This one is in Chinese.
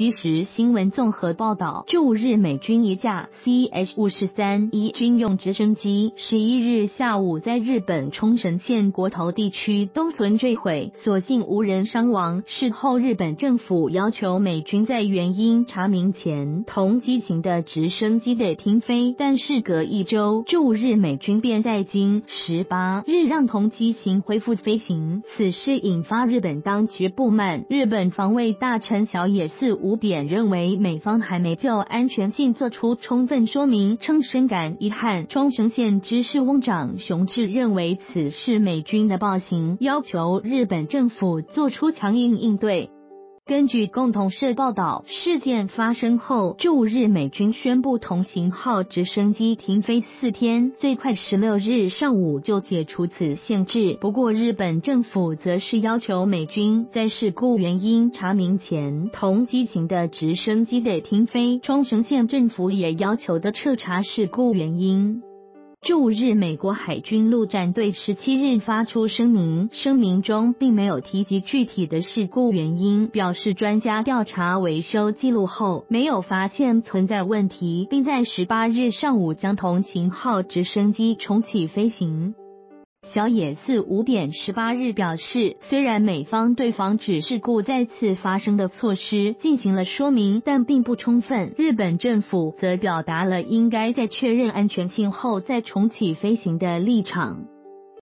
即时新闻综合报道，驻日美军一架 CH 五十三一军用直升机，十一日下午在日本冲绳县国头地区东村坠毁，所幸无人伤亡。事后，日本政府要求美军在原因查明前，同机型的直升机得停飞。但事隔一周，驻日美军便在今十八日让同机型恢复飞行，此事引发日本当局不满。日本防卫大臣小野寺五点认为美方还没就安全性做出充分说明，称深感遗憾。冲绳县知事翁长雄志认为此是美军的暴行，要求日本政府做出强硬应对。根据共同社报道，事件发生后，驻日美军宣布同型号直升机停飞四天，最快十六日上午就解除此限制。不过，日本政府则是要求美军在事故原因查明前，同机型的直升机得停飞。冲绳县政府也要求的彻查事故原因。驻日美国海军陆战队十七日发出声明，声明中并没有提及具体的事故原因，表示专家调查维修记录后没有发现存在问题，并在十八日上午将同型号直升机重启飞行。小野寺五点十八日表示，虽然美方对防止事故再次发生的措施进行了说明，但并不充分。日本政府则表达了应该在确认安全性后再重启飞行的立场。